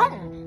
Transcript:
梦。